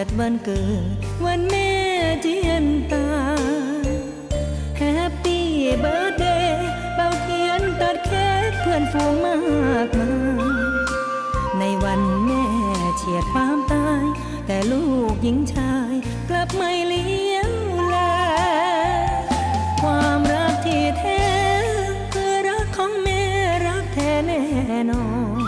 จัดวันเกิด วันแม่เจียนตาย Happy Birthday เป่าเทียนตัดเค้กเพื่อนฝูงมากมายในวันแม่เฉียดความตาย แต่ลูกหญิงชายกลับไม่เหลียวแลความรักที่แท้ คือรักของแม่รักแท้แน่นอน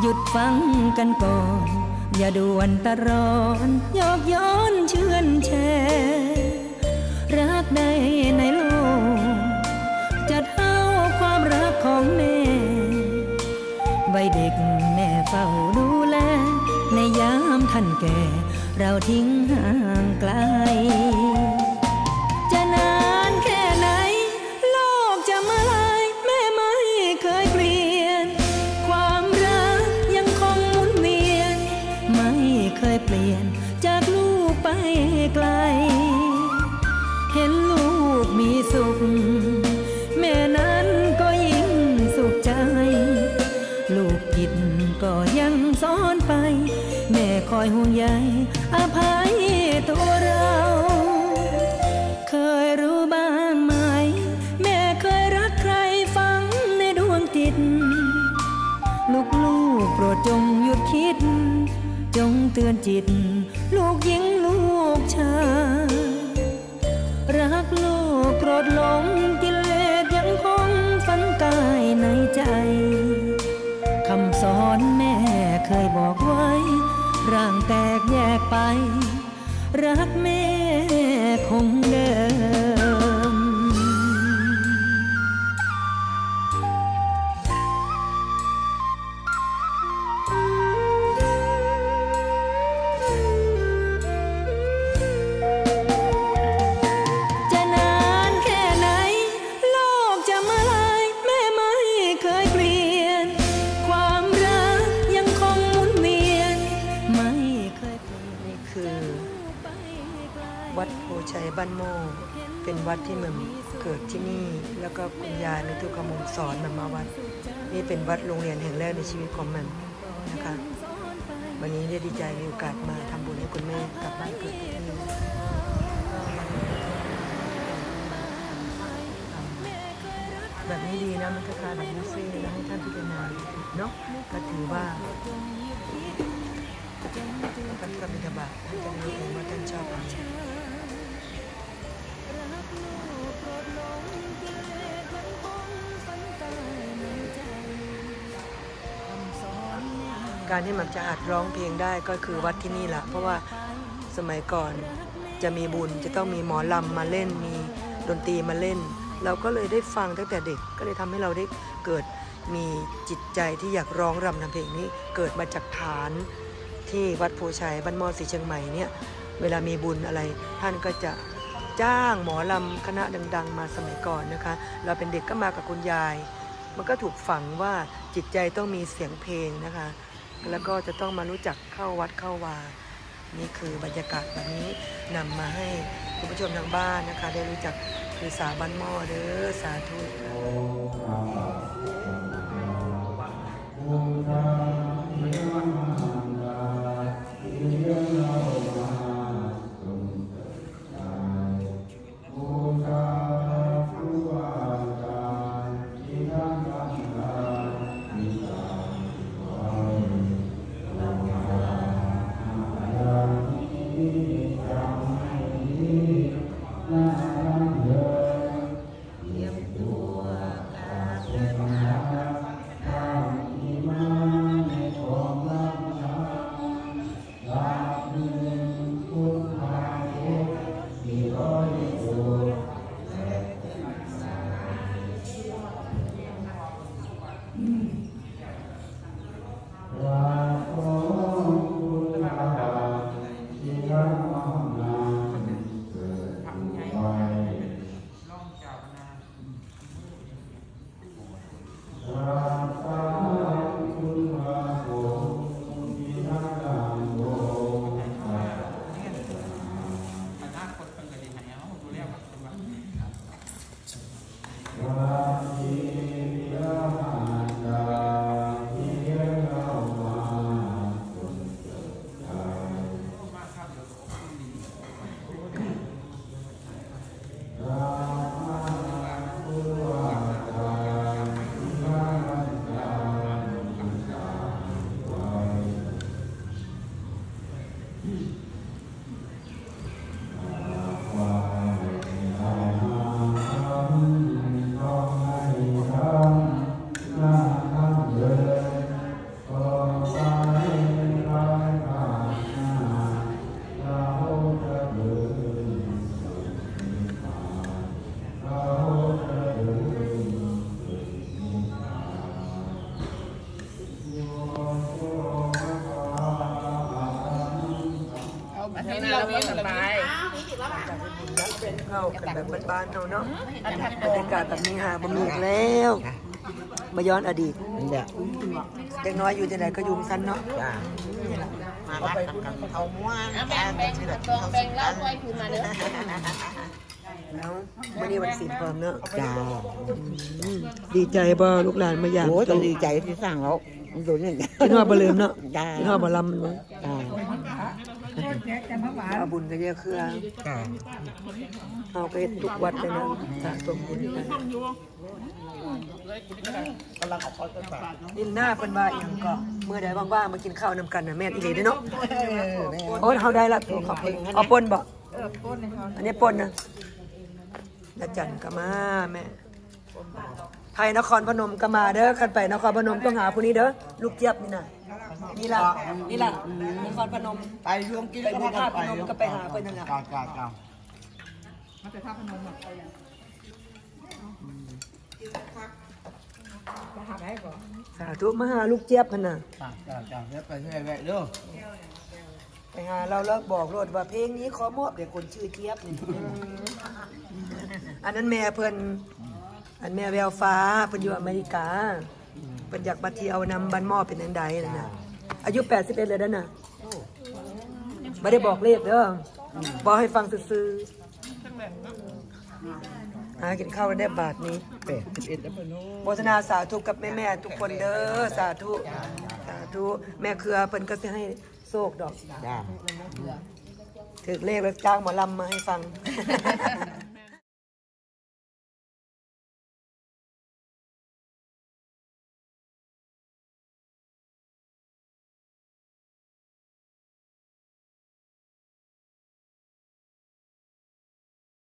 หยุดฟังกันก่อน อย่าด่วนตะรอนยอกย้อนเชื่อนแชรักใดในโลก จะเท่าความรักของแม่ใบเด็กแม่เฝ้าดูแล ในยามท่านแก่ เราทิ้งห่างไกล คอยห่วงใยอภัยตัวเรา เคยรู้บ้างไหม แม่เคยรักใครฟังในดวงจิต ลูกลูกโปรดจงหยุดคิด จงเตือนจิต ลูกหญิงลูกชายรักลูกโกรธหลงกิเลสยังคงฝังกายในใจ คำสอนแม่เคยบอกไว้ ร่างแตกแยกไป รักแม่คงเดิ ชัยบ้านโมเป็นวัดที่แหม่มเกิดที่นี่ แล้วก็คุณยายมีทุกขมุนสอนม่มมาวัด นี่เป็นวัดโรงเรียนแห่งแรกในชีวิตของแม่มนะคะวันนี้ได้ดีใจมีโอกาสมาทำบุญให้คุณแม่กลับบ้านเกิดที่นี่แบบนี้ดีนะมันคล้ายๆแบบบุฟเฟ่ต์แล้วให้ท่านพิจารณาเนาะก็ถือว่าท่านก็บิณฑบาตท่านจะรู้เองว่าท่านชอบอะไร การที่มันจะหัดร้องเพลงได้ก็คือวัดที่นี่แหละเพราะว่าสมัยก่อนจะมีบุญจะต้องมีหมอลำมาเล่นมีดนตรีมาเล่น เราก็เลยได้ฟังตั้งแต่เด็กก็เลยทำให้เราได้เกิดมีจิตใจที่อยากร้องรำทำเพลงนี้เกิดมาจากฐานที่วัดโพชัยบ้านมอสีเชียงใหม่เนี่ยเวลามีบุญอะไรท่านก็จะ จ้างหมอลำคณะดัง ๆ มาสมัยก่อนนะคะ เราเป็นเด็กก็มากับคุณยาย มันก็ถูกฝังว่าจิตใจต้องมีเสียงเพลงนะคะ แล้วก็จะต้องมารู้จักเข้าวัดเข้าวา นี่คือบรรยากาศแบบนี้นำมาให้คุณผู้ชมทางบ้านนะคะ ได้รู้จักคือสาบ้านหม้อเด้อสาธุค่ะ สบายเข้ากันแบบบ้านๆเราเนาะบรรยากาศแบบนี้หาบะหมี่อีกแล้ว มาย้อนอดีตเดี๋ยวเด็กน้อยอยู่ที่ไหนก็อยู่สั้นเนาะจ้านี่แหละมารับกันเอาม้วนเอาแบ่งแบ่งตองแบ่งแล้วถ้วยคืนมาเด้อแล้ววันนี้วันศีลพร้อมเนาะจ้าอืมดีใจบ่ลูกหลานมาอยากโอ้ยต้องดีใจที่สร้างแล้วมันดูนี่กินฮอดบ่ลืมเนาะจ้ากินฮอดบ่ลำเนาะจ้า เอาบุญก็เยอะคือจ้าเอาไปเฮ็ดทุกวัดเลยนะสะสมบุญกันกำลังเอาคอยกันไปดินหน้าเพิ่นว่าอีหยังก็เมื่อใดว่างๆมากินข้าวนำกันน่ะแม่นอีหลีเด้อเนาะโอ้ยเฮาได้ละขอบคุณเอาป่นบ่อันนี้ป่นนะอาจารย์ก็มาแม่ไทยนครพนมก็มาเด้อคันไปนครพนมต้องหาผู้นี้เด้อลูกเจี๊ยบนี่น่ะ นี่ล่ะนี่ล่ะนครพนมไปรวมกินไปบุญธาตุพนมก็ไปหาเพิ่นนั่นล่ะจ้าจ้าจ้าสาธุมาหาลูกเจี๊ยบพันน่ะจ้าจ้าจ้าเดี๋ยวไปเรื่อยๆเด้อไปหาเราแล้วบอกโลดว่าเพลงนี้ขอมอบเด็กคนชื่อเจี๊ยบนี่อันนั้นแม่เพิ่นอันแม่แววฟ้าเพิ่นอยู่อเมริกาเพิ่นอยากมาเที่ยวนำบันหม้อเป็นอันใดนั่นน่ะ อายุ 81 เลยนั่นน่ะไม่ได้บอกเลขเด้อบอกให้ฟังซื่อๆหากินข้าวได้บาทนี้เป็ดสิบเอ็ดแล้วเพิ่นโน้โฆษณาสาธุกับแม่แม่ๆทุกคนเด้อสาธุสาธุแม่เครือเพิ่นก็จะให้โชคดอก จ้าถือเลขแล้วจ้างหมอลำมาให้ฟัง